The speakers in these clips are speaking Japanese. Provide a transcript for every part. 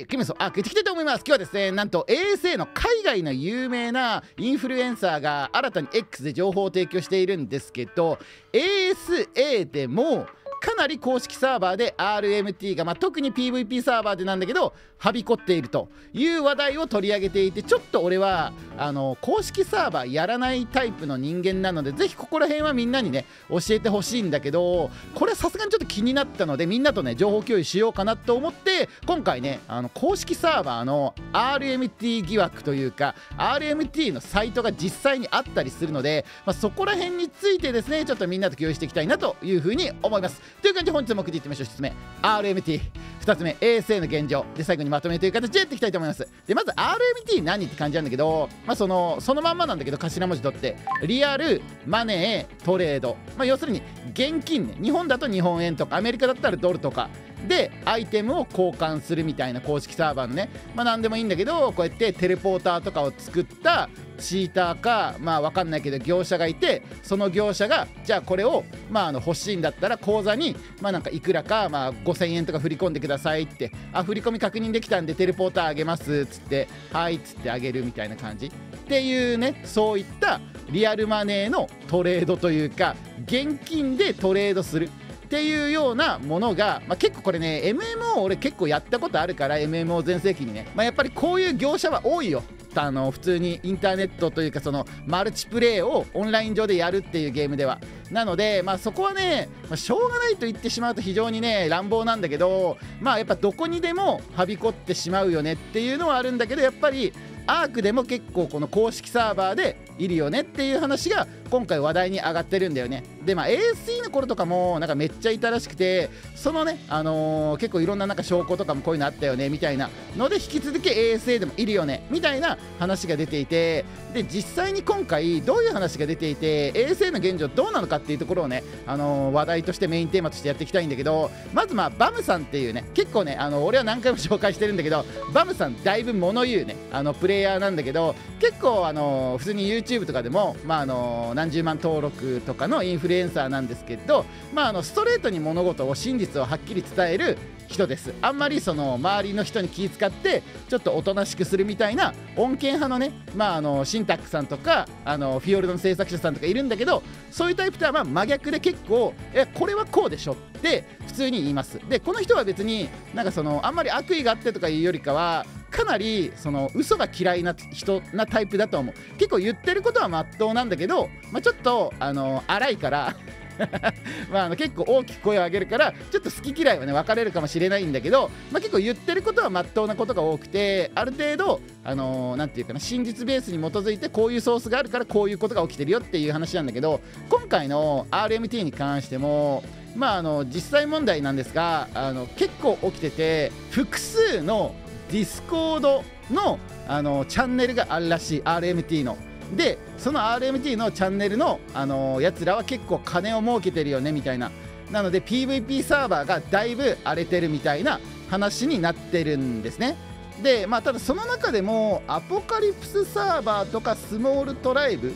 いキムソあ、行ってきたいと思います。今日はですねなんと ASA の海外の有名なインフルエンサーが新たに X で情報を提供しているんですけど ASA でもかなり公式サーバーで RMT が、まあ、特に PVP サーバーでなんだけどはびこっているという話題を取り上げていてちょっと俺はあの公式サーバーやらないタイプの人間なのでぜひここら辺はみんなにね教えてほしいんだけどこれさすがにちょっと気になったのでみんなとね情報共有しようかなと思って今回ねあの公式サーバーの RMT 疑惑というか RMT のサイトが実際にあったりするので、まあ、そこら辺についてですねちょっとみんなと共有していきたいなというふうに思います。という感じで本日も目次いってみましょう。1つ目 RMT2 つ目 ASA の現状。で最後にまとめという形でやっていきたいと思います。でまず RMT 何って感じなんだけど、まあ、そのそのまんまなんだけど頭文字取って。リアルマネートレード、まあ、要するに現金ね。日本だと日本円とかアメリカだったらドルとか。でアイテムを交換するみたいな公式サーバーのね。まあ何でもいいんだけどこうやってテレポーターとかを作ったチーターかまあ分かんないけど業者がいてその業者がじゃあこれをまああの欲しいんだったら口座にまあなんかいくらかまあ5000円とか振り込んでくださいってあ振り込み確認できたんでテレポーターあげますっつってはいっつってあげるみたいな感じ。っていうねそういったリアルマネーのトレードというか現金でトレードする。っていうようなものが、まあ、結構これね MMO 俺結構やったことあるから MMO 全盛期にね、まあ、やっぱりこういう業者は多いよ。あの普通にインターネットというかそのマルチプレイをオンライン上でやるっていうゲームでは。なので、まあ、そこはね、まあ、しょうがないと言ってしまうと非常にね乱暴なんだけどまあやっぱどこにでもはびこってしまうよねっていうのはあるんだけどやっぱりアークでも結構この公式サーバーでいるよねっていう話が今回話題に上がってるんだよね。でまあ ASE の頃とかもなんかめっちゃいたらしくてそのねあのー、結構いろんななんか証拠とかもこういうのあったよねみたいなので引き続き ASA でもいるよねみたいな話が出ていてで実際に今回どういう話が出ていて ASA の現状どうなのかっていうところをねあのー、話題としてメインテーマとしてやっていきたいんだけどまずまあバムさんっていうね結構ねあの俺は何回も紹介してるんだけどバムさんだいぶ物言うねあのプレイヤーなんだけど結構あのー、普通に YouTube とかでもまああの何十万登録とかのインフルエンサーなんですけど、まあ、あのストレートに物事を真実をはっきり伝える人です。あんまりその周りの人に気遣ってちょっとおとなしくするみたいな穏健派のね、まあ、あのシンタックさんとかあのフィヨルドの制作者さんとかいるんだけどそういうタイプとはま真逆で結構えこれはこうでしょって普通に言います。でこの人は別になんかそのあんまり悪意があってとかいうよりかはかなりその嘘が嫌いな人なタイプだと思う。結構言ってることはまっとうなんだけど、まあ、ちょっとあの荒いから まあ、あの結構大きく声を上げるからちょっと好き嫌いはね分かれるかもしれないんだけど、まあ、結構言ってることはまっとうなことが多くてある程度あのー、て言うかな真実ベースに基づいてこういうソースがあるからこういうことが起きてるよっていう話なんだけど今回の RMT に関してもまああの実際問題なんですがあの結構起きてて複数のディスコードのあのチャンネルがあるらしい RMT の。でその RMT のチャンネルの、あのやつらは結構金を儲けてるよねみたいな。なので PVP サーバーがだいぶ荒れてるみたいな話になってるんですね。でまあただその中でもアポカリプスサーバーとかスモールトライブ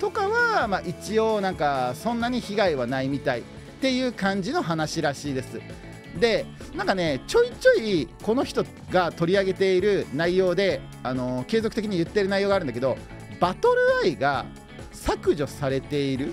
とかは、まあ、一応なんかそんなに被害はないみたいっていう感じの話らしいです。でなんかねちょいちょいこの人が取り上げている内容で、あのー、継続的に言ってる内容があるんだけどバトルアイが削除されているっ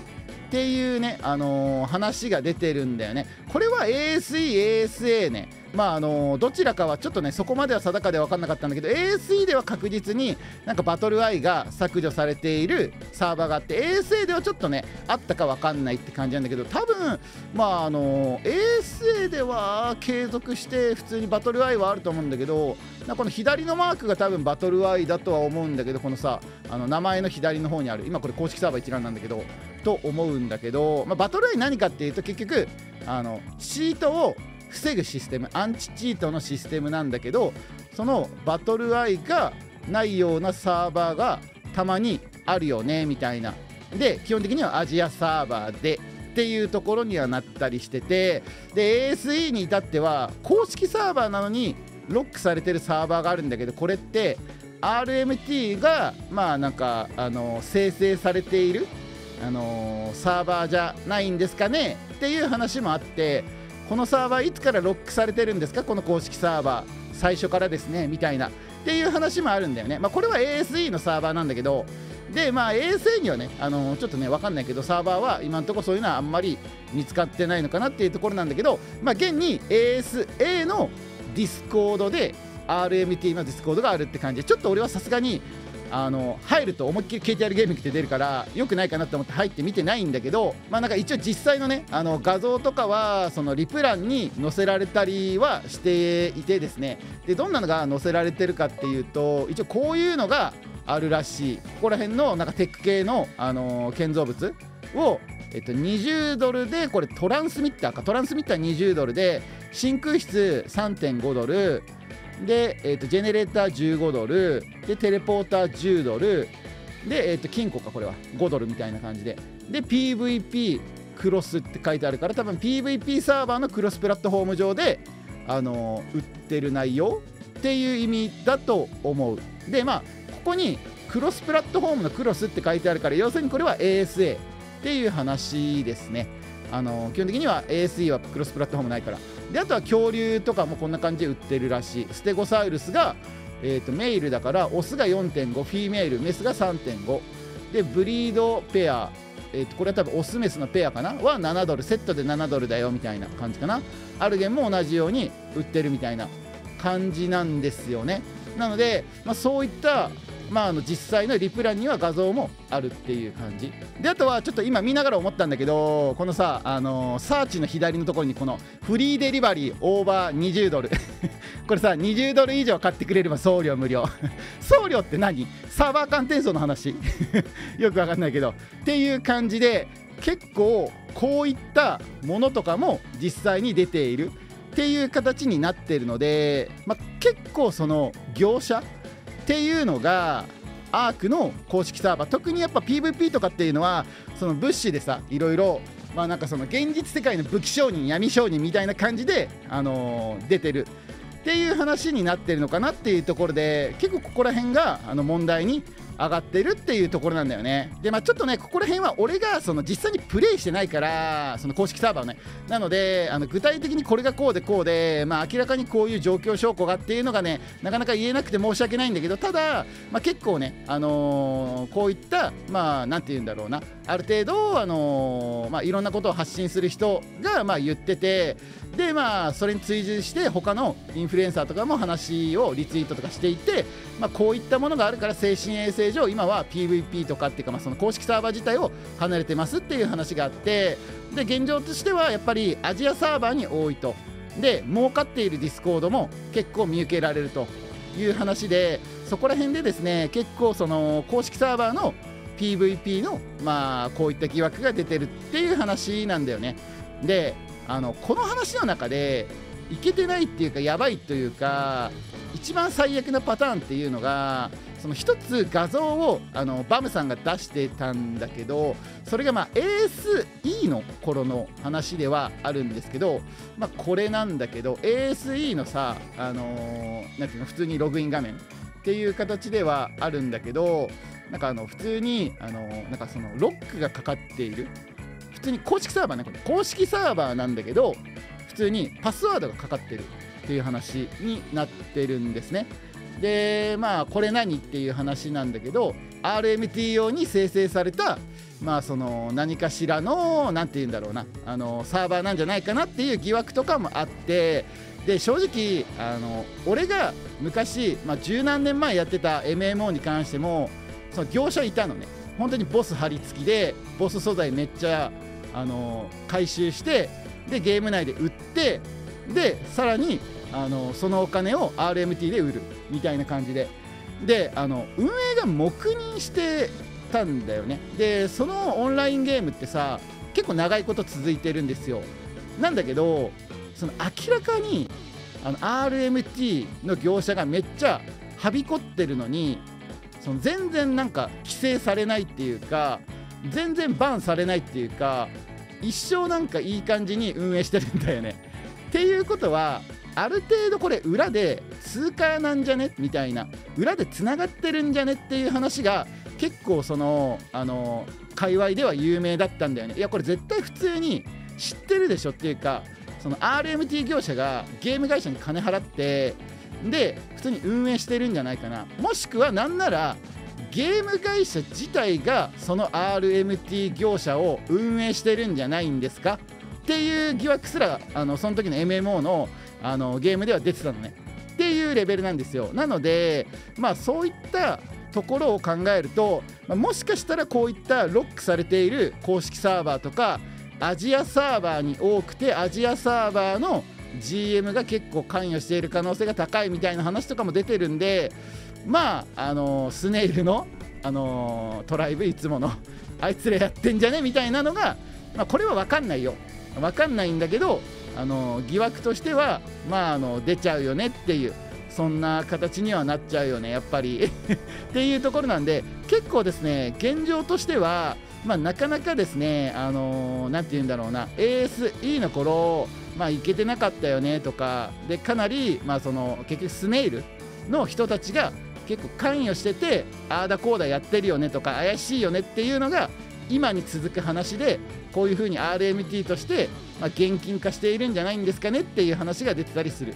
ていうね、あのー、話が出てるんだよね。これは ASE、ASA ね。まああのどちらかはちょっとねそこまでは定かで分かんなかったんだけど ASE では確実になんかバトルアイが削除されているサーバーがあって ASA ではちょっとねあったか分かんないって感じなんだけど多分まああの ASA では継続して普通にバトルアイはあると思うんだけどなこの左のマークが多分バトルアイだとは思うんだけどこのさあの名前の左の方にある今これ公式サーバー一覧なんだけどと思うんだけど、まあ、バトルアイ何かっていうと結局あのシートを防ぐシステムアンチチートのシステムなんだけどそのバトルアイがないようなサーバーがたまにあるよねみたいな。で基本的にはアジアサーバーでっていうところにはなったりしててで ASE に至っては公式サーバーなのにロックされてるサーバーがあるんだけどこれって RMT がまあなんかあの生成されているあのサーバーじゃないんですかねっていう話もあってこのサーバーいつからロックされてるんですか？この公式サーバー最初からですねみたいな。っていう話もあるんだよね、まあ、これは ASE のサーバーなんだけど。でまあ ASA にはねあのちょっとね分かんないけどサーバーは今のところそういうのはあんまり見つかってないのかなっていうところなんだけど。まあ現に ASA のディスコードで RMT のディスコードがあるって感じで。ちょっと俺はさすがにあの入ると思いっきり KTR ゲームって出るからよくないかなと思って入って見てないんだけどまあなんか一応実際のねあの画像とかはそのリプ欄に載せられたりはしていてですね。でどんなのが載せられてるかっていうと一応こういうのがあるらしい。ここら辺のなんかテック系の、あのー建造物を、えっと、20ドルでこれトランスミッターか。トランスミッター20ドルで真空室3.5ドルで、えっと、ジェネレーター15ドルでテレポーター10ドルで、えっと、金庫かこれは。5ドルみたいな感じで。で PVP クロスって書いてあるから多分 PVP サーバーのクロスプラットフォーム上で、あのー売ってる内容っていう意味だと思う。でまあここにクロスプラットフォームのクロスって書いてあるから要するにこれは ASA っていう話ですね。あの基本的には ASE はクロスプラットフォームないから。であとは恐竜とかもこんな感じで売ってるらしい。ステゴサウルスが、えー、とメイルだからオスが4.5フィメールメスが3.5でブリードペアえー、とこれは多分オスメスのペアかな？は7ドル。セットで7ドルだよみたいな感じかな？アルゲンも同じように売ってるみたいな感じなんですよね。なので、まあ、そういったまあ、あの実際のリプランには画像もあるっていう感じ。であとはちょっと今見ながら思ったんだけどこのさあのーサーチの左のところにこのフリーデリバリーオーバー20ドル。これさ20ドル以上買ってくれれば送料無料。送料って何？サーバー間転送の話。よくわかんないけど。っていう感じで結構こういったものとかも実際に出ているっていう形になってるので、まあ、結構その業者っていうのがアークの公式サーバー。特にやっぱ PVP とかっていうのはその物資でさいろいろまあなんかその現実世界の武器商人闇商人みたいな感じで、あのー出てる。っていう話になってるのかなっていうところで結構ここら辺があの問題に上がってるっていうところなんだよね。でまあちょっとねここら辺は俺がその実際にプレイしてないからその公式サーバーをね。なのであの具体的にこれがこうでこうでまあ明らかにこういう状況証拠がっていうのがねなかなか言えなくて申し訳ないんだけどただ、まあ、結構ねあのーこういったまあなんて言うんだろうな。ある程度あのーまあいろんなことを発信する人がまあ言っててでまあそれに追随して他のインフルエンサーとかも話をリツイートとかしていて、まあ、こういったものがあるから精神衛生上今は PVP とかっていうか、まあ、その公式サーバー自体を離れてますっていう話があってで現状としてはやっぱりアジアサーバーに多いとで儲かっているディスコードも結構見受けられるという話でそこら辺でですね結構その公式サーバーの PVP のまあこういった疑惑が出てるっていう話なんだよね。であのこの話の中でいけてないっていうかやばいというか一番最悪なパターンっていうのがその一つ画像をあのバムさんが出してたんだけどそれがまあ ASE の頃の話ではあるんですけど、まあ、これなんだけど ASE のさ、あのーていうの普通にログイン画面っていう形ではあるんだけどなんかあの普通に、あのーなんかそのロックがかかっている。普通に公式サーバーね公式サーバーなんだけど普通にパスワードがかかってるっていう話になってるんですね。でまあこれ何っていう話なんだけど RMT 用に生成されたまあその何かしらの何て言うんだろうなあのサーバーなんじゃないかなっていう疑惑とかもあってで正直あの俺が昔、まあ、十何年前やってた MMO に関してもその業者いたのね。本当にボス張り付きでボス素材めっちゃあの回収してでゲーム内で売ってでさらにあのそのお金を RMT で売るみたいな感じで。であの運営が黙認してたんだよね。でそのオンラインゲームってさ結構長いこと続いてるんですよ。なんだけどその明らかにあの RMT の業者がめっちゃはびこってるのにその全然なんか規制されないっていうか全然バンされないっていうか一生なんかいい感じに運営してるんだよね。っていうことはある程度これ裏で通貨なんじゃねみたいな裏でつながってるんじゃねっていう話が結構そのあの界隈では有名だったんだよね。いやこれ絶対普通に知ってるでしょっていうかその RMT 業者がゲーム会社に金払ってで普通に運営してるんじゃないかな。もしくはなならゲーム会社自体がその RMT 業者を運営してるんじゃないんですかっていう疑惑すらあのその時の MMO のあのゲームでは出てたのね。っていうレベルなんですよ。なのでまあそういったところを考えると、まあ、もしかしたらこういったロックされている公式サーバーとかアジアサーバーに多くてアジアサーバーの GM が結構関与している可能性が高いみたいな話とかも出てるんでまああのスネイルの、あのトライブいつものあいつらやってんじゃね？みたいなのが、まあ、これは分かんないよ。分かんないんだけどあの疑惑としてはまああの出ちゃうよねっていうそんな形にはなっちゃうよねやっぱり。っていうところなんで結構ですね現状としてはまあ、なかなかですね、あのー、て言うんだろうな、ASE の頃まあ、いけてなかったよねとか、でかなり、まあ、その結局、スネイルの人たちが結構関与してて、ああだこうだやってるよねとか、怪しいよねっていうのが、今に続く話で、こういうふうに RMT として、まあ、現金化しているんじゃないんですかねっていう話が出てたりする。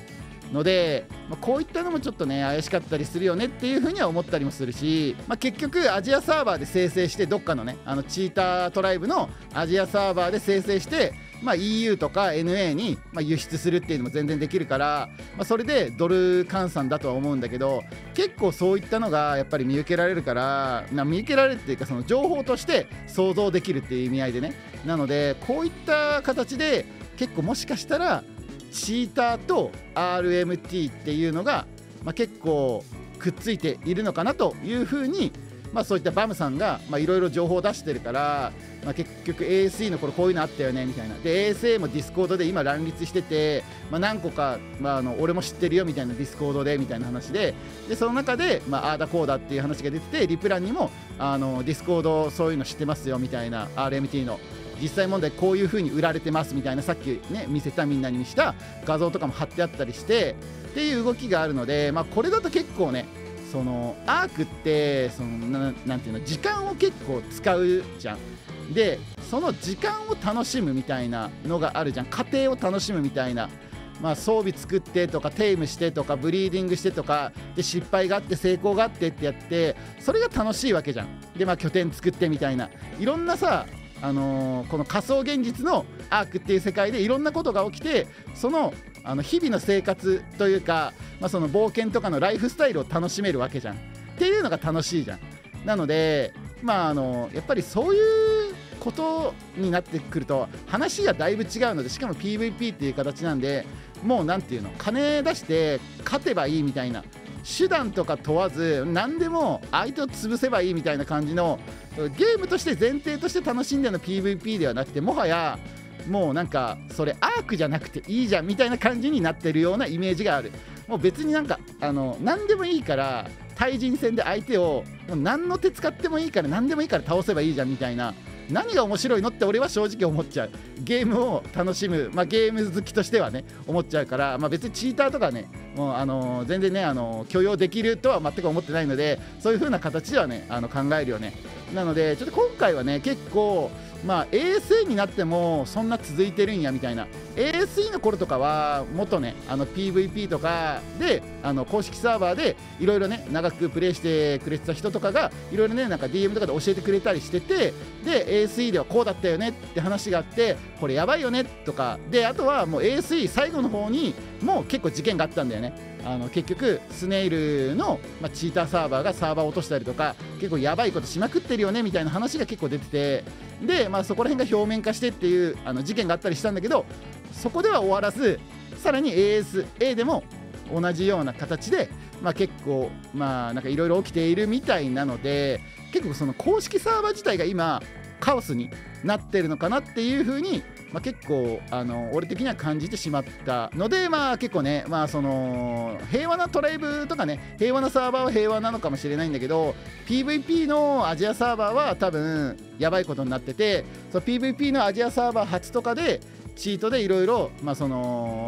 ので、まあ、こういったのもちょっとね怪しかったりするよねっていうふうには思ったりもするし、まあ、結局アジアサーバーで生成してどっかのねあのチータートライブのアジアサーバーで生成してまあ、EU とか NA にま輸出するっていうのも全然できるから、まあ、それでドル換算だとは思うんだけど結構そういったのがやっぱり見受けられるからな見受けられるっていうかその情報として想像できるっていう意味合いでね。なのでこういった形で結構もしかしたらチーターと RMT っていうのが、まあ、結構くっついているのかなというふうに、まあ、そういったバムさんがいろいろ情報を出してるから、まあ、結局 ASE の頃こういうのあったよねみたいな。で ASA もディスコードで今乱立してて、まあ、何個か、まあ、あの俺も知ってるよみたいなディスコードでみたいな話で。でその中で、まあ、あだこうだっていう話が出ててリプ欄にもあのディスコードそういうの知ってますよみたいな RMT の。実際問題こういう風に売られてますみたいなさっきね見せたみんなに見した画像とかも貼ってあったりしてっていう動きがあるので、まあ、これだと結構ねそのアークってそのななんていうの時間を結構使うじゃん。でその時間を楽しむみたいなのがあるじゃん家庭を楽しむみたいな。まあ、装備作ってとかテイムしてとかブリーディングしてとかで失敗があって成功があってってやってそれが楽しいわけじゃんでまあ拠点作ってみたいないろんなさあのー、この仮想現実のアークっていう世界でいろんなことが起きてそのあの日々の生活というか、まあ、その冒険とかのライフスタイルを楽しめるわけじゃん。っていうのが楽しいじゃん。なのでまああのやっぱりそういうことになってくると話がだいぶ違うのでしかも PVP っていう形なんでもう何ていうの金出して勝てばいいみたいな手段とか問わず何でも相手を潰せばいいみたいな感じのゲームとして前提として楽しんでの PVP ではなくてもはやもうなんかそれアークじゃなくていいじゃんみたいな感じになってるようなイメージがある。もう別になんかあの何でもいいから対人戦で相手をもう何の手使ってもいいから何でもいいから倒せばいいじゃんみたいな何が面白いのって俺は正直思っちゃう。ゲームを楽しむ、まあ、ゲーム好きとしてはね思っちゃうから、まあ、別にチーターとかねもうあの全然ねあの許容できるとは全く思ってないのでそういう風な形ではねあの考えるよね。なのでちょっと今回はね結構まあ ASA になってもそんな続いてるんやみたいな。ASE の頃とかは元ねあの PVP とかであの公式サーバーでいろいろね長くプレイしてくれてた人とかがいろいろねなんか DM とかで教えてくれたりしててで ASE ではこうだったよねって話があってこれやばいよねとかであとはもう ASE 最後の方にもう結構事件があったんだよね。あの結局スネイルの、まあ、チーターサーバーがサーバー落としたりとか結構やばいことしまくってるよねみたいな話が結構出ててで、まあ、そこら辺が表面化してっていうあの事件があったりしたんだけどそこでは終わらずさらに ASA でも同じような形で、まあ、結構まあなんかいろいろ起きているみたいなので結構その公式サーバー自体が今カオスになってるのかなっていうふうにまあ、結構あの俺的には感じてしまったので、まあ、結構ね、まあ、その平和なトライブとかね平和なサーバーは平和なのかもしれないんだけど PVP のアジアサーバーは多分やばいことになっててその PVP のアジアサーバー初とかでチートでいろいろ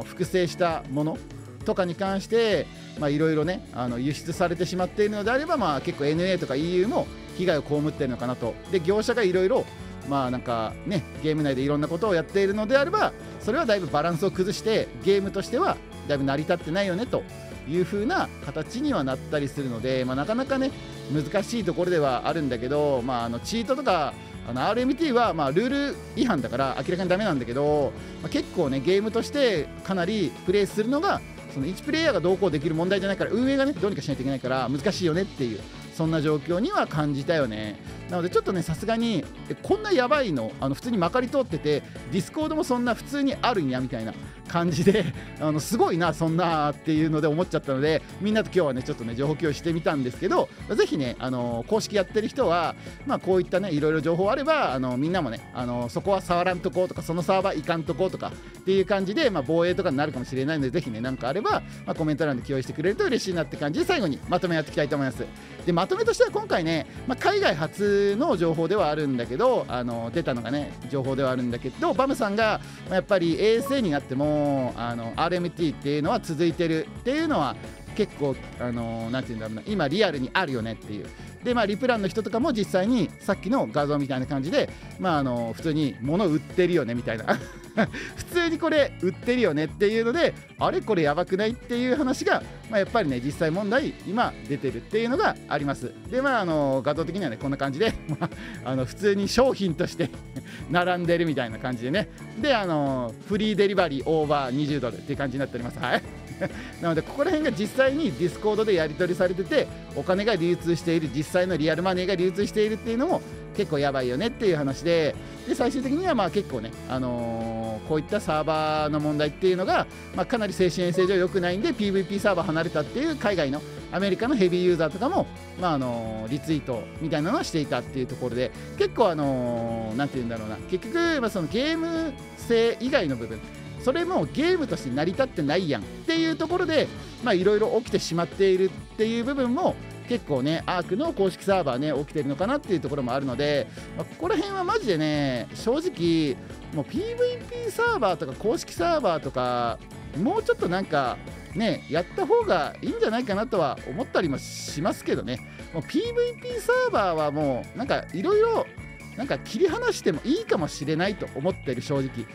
複製したものとかに関していろいろねあの輸出されてしまっているのであれば、まあ、結構 NA とか EU も被害を被っているのかなと。で業者がいろろまあなんかねゲーム内でいろんなことをやっているのであればそれはだいぶバランスを崩してゲームとしてはだいぶ成り立ってないよねという風な形にはなったりするので、まあ、なかなかね難しいところではあるんだけど、まあ、あのチートとかあの RMT はまルール違反だから明らかにダメなんだけど、まあ、結構ねゲームとしてかなりプレイするのがその1プレイヤーがどうこうできる問題じゃないから運営がねどうにかしないといけないから難しいよねっていう。そんな状況には感じたよね。なのでちょっとねさすがにこんなやばいのあの普通にまかり通っててディスコードもそんな普通にあるんやみたいな 感じであのすごいなそんなっていうので思っちゃったのでみんなと今日はねちょっとね情報共有してみたんですけどぜひねあの公式やってる人はまあこういったねいろいろ情報あればあのみんなもねあのそこは触らんとこうとかそのサーバーいかんとこうとかっていう感じでまあ防衛とかになるかもしれないのでぜひねなんかあればまあコメント欄で共有してくれると嬉しいなって感じで最後にまとめやっていきたいと思います。でまとめとしては今回ね、まあ、海外初の情報ではあるんだけどあの出たのがね情報ではあるんだけどバムさんが、まあ、やっぱり ASA になってもあの RMT っていうのは続いてるっていうのは結構あのなんていうんだろうな今リアルにあるよねっていう。でまあリプランの人とかも実際にさっきの画像みたいな感じでまああの普通に物売ってるよねみたいな。普通にこれ売ってるよねっていうのであれこれやばくない？っていう話が、まあ、やっぱりね実際問題今出てるっていうのがあります。でまああの画像的にはねこんな感じで、まあ、あの普通に商品として 並んでるみたいな感じでね。であの free delivery over 20ドルっていう感じになっております。はい。なのでここら辺が実際にディスコードでやり取りされててお金が流通している実際のリアルマネーが流通しているっていうのも結構やばいよねっていう話でで最終的にはまあ結構ね、あのー、こういったサーバーの問題っていうのが、まあ、かなり精神衛生上良くないんで PVP サーバー離れたっていう海外のアメリカのヘビーユーザーとかも、まああのー、リツイートみたいなのはしていたっていうところで結構、あのー、なんて言うんだろうな結局、まあ、そのゲーム性以外の部分それもゲームとして成り立ってないやんっていうところでいろいろ起きてしまっているっていう部分も結構ねアークの公式サーバーね起きてるのかなっていうところもあるので、まあ、ここら辺はマジでね正直もう PVP サーバーとか公式サーバーとかもうちょっとなんかねやった方がいいんじゃないかなとは思ったりもしますけどね。もう PVP サーバーはもうなんかいろいろなんか切り離してもいいかもしれないと思ってる正直。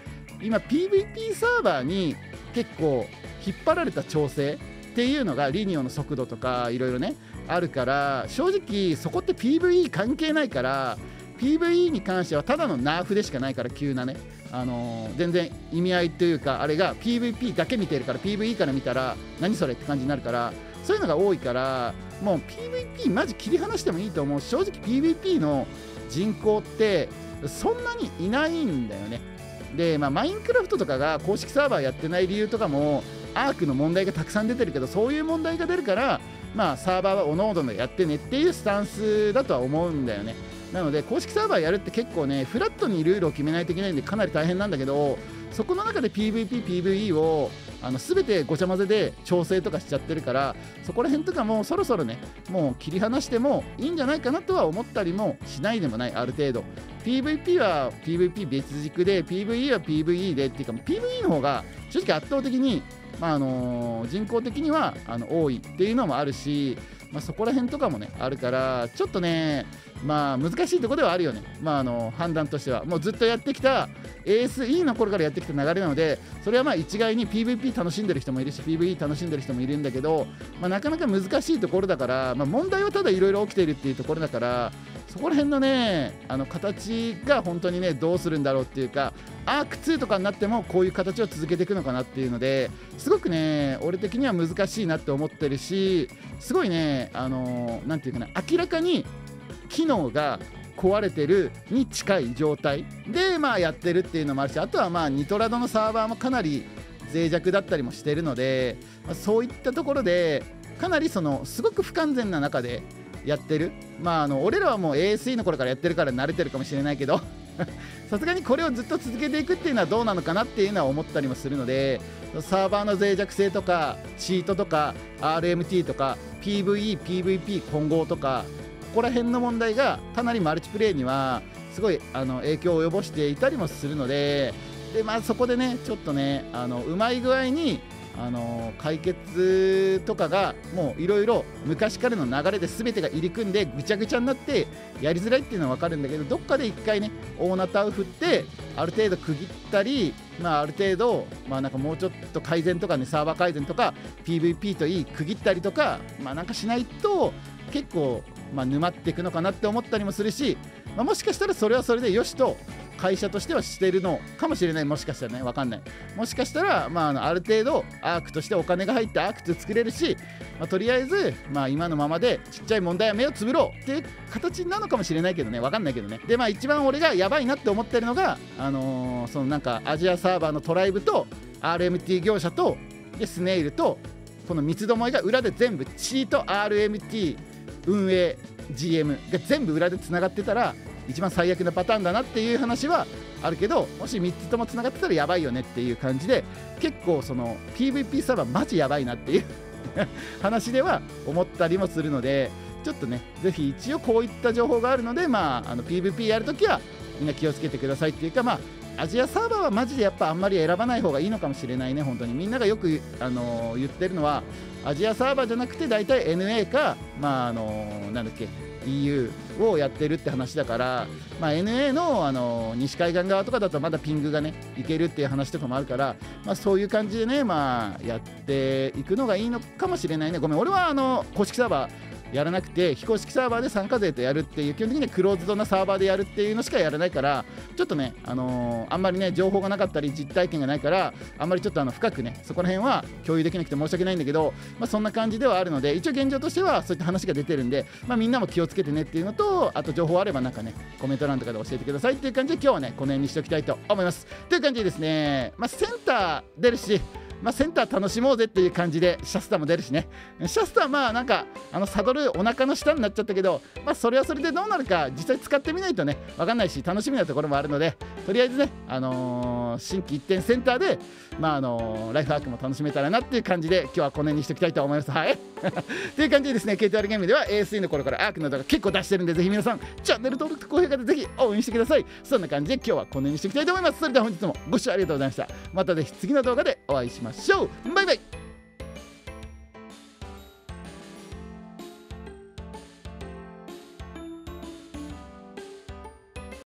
今 PVP サーバーに結構引っ張られた調整っていうのがリニオの速度とかいろいろねあるから正直そこって PVE 関係ないから PVE に関してはただのナーフでしかないから急なね。あのー、全然意味合いというかあれが PVP だけ見てるから PVE から見たら何それって感じになるからそういうのが多いからもう PVP マジ切り離してもいいと思う。正直 PVP の人口ってそんなにいないんだよね。で、まあ、マインクラフトとかが公式サーバーやってない理由とかもアークの問題がたくさん出てるけどそういう問題が出るからまあサーバーはおのおのやってねっていうスタンスだとは思うんだよね。なので公式サーバーやるって結構ねフラットにルールを決めないといけないんでかなり大変なんだけどそこの中で PVP、PVE をあの全てごちゃ混ぜで調整とかしちゃってるからそこら辺とかもそろそろねもう切り離してもいいんじゃないかなとは思ったりもしないでもないある程度。PVP は PVP 別軸で PVE は PVE でっていうか PVE の方が正直圧倒的にまああの人口的にはあの多いっていうのもあるし、まあ、そこら辺とかもねあるからちょっとねまあ難しいところではあるよね、まあ、あの判断としては。もうずっとやってきた ASE の頃からやってきた流れなのでそれはまあ一概に PVP 楽しんでる人もいるし PVE 楽しんでる人もいるんだけど、まあ、なかなか難しいところだから、まあ、問題はただいろいろ起きているっていうところだからそこら辺のねあの形が本当にねどうするんだろうっていうかアーク2とかになってもこういう形を続けていくのかなっていうのですごくね俺的には難しいなって思ってるしすごいねあのー、て言うかな明らかに機能が壊れてるに近い状態でまあやってるっていうのもあるしあとはまあニトラドのサーバーもかなり脆弱だったりもしてるので、まあ、そういったところでかなりそのすごく不完全な中でやってる。まああの俺らはもう ASE の頃からやってるから慣れてるかもしれないけど さすがにこれをずっと続けていくっていうのはどうなのかなっていうのは思ったりもするのでサーバーの脆弱性とかチートとか RMT とか PVE、PVP 混合とかここら辺の問題がかなりマルチプレイにはすごいあの影響を及ぼしていたりもするのでで、まあ、そこでねちょっとねあのうまい具合にあの解決とかがもういろいろ昔からの流れで全てが入り組んでぐちゃぐちゃになってやりづらいっていうのは分かるんだけどどっかで1回ね大ナタを振ってある程度区切ったり、まあ、ある程度、まあ、なんかもうちょっと改善とかねサーバー改善とか PVP といい区切ったりとか、まあ、なんかしないと結構、まあ、沼っていくのかなって思ったりもするし、まあ、もしかしたらそれはそれでよしと会社としてはしてるのかもしれない。もしかしたらね分かんない。もしかしたら、まあ、ある程度アークとしてお金が入ってアークって作れるし、まあ、とりあえず、まあ、今のままでちっちゃい問題は目をつぶろうっていう形なのかもしれないけどね。分かんないけどね。でまあ一番俺がやばいなって思ってるのがあのー、そのなんかアジアサーバーのトライブと RMT 業者とでスネイルとこの三つどもえが裏で全部チート RMT 運営 GM が全部裏でつながってたら一番最悪なパターンだなっていう話はあるけどもし3つともつながってたらやばいよねっていう感じで結構その PVP サーバーマジやばいなっていう話では思ったりもするのでちょっとねぜひ一応こういった情報があるのでまああの PVP やるときはみんな気をつけてくださいっていうかまあアジアサーバーはマジでやっぱあんまり選ばない方がいいのかもしれないね、本当にみんながよく、あのー、言ってるのはアジアサーバーじゃなくて大体 NA か、まああのー、なんだっけ EU をやってるって話だから、まあ、NA のあの西海岸側とかだとまだピングがねいけるっていう話とかもあるから、まあ、そういう感じでね、まあ、やっていくのがいいのかもしれないね。ごめん俺はあの公式サーバーやらなくて非公式サーバーで参加税とやるっていう基本的にはクローズドなサーバーでやるっていうのしかやらないからちょっとね、あのー、あんまりね情報がなかったり実体験がないからあんまりちょっとあの深くねそこら辺は共有できなくて申し訳ないんだけど、まあ、そんな感じではあるので一応現状としてはそういった話が出てるんで、まあ、みんなも気をつけてねっていうのとあと情報あればなんかねコメント欄とかで教えてくださいっていう感じで今日はねこの辺にしておきたいと思います。という感じでですね、まあ、センター出るしまあ、センター楽しもうぜっていう感じでシャスターも出るしねシャスターまあなんかあのサドルお腹の下になっちゃったけど、まあ、それはそれでどうなるか実際使ってみないとね分かんないし楽しみなところもあるのでとりあえずね、あのー、新規一点センターで、まああのー、ライフワークも楽しめたらなっていう感じで今日はこの辺にしておきたいと思います。はいという感じでですね KTR ゲームでは ASE の頃からアークの動画結構出してるんでぜひ皆さんチャンネル登録と高評価でぜひ応援してください。そんな感じで今日はこのようにしていきたいと思います。それでは本日もご視聴ありがとうございました。またぜひ次の動画でお会いしましょう。バイバイ。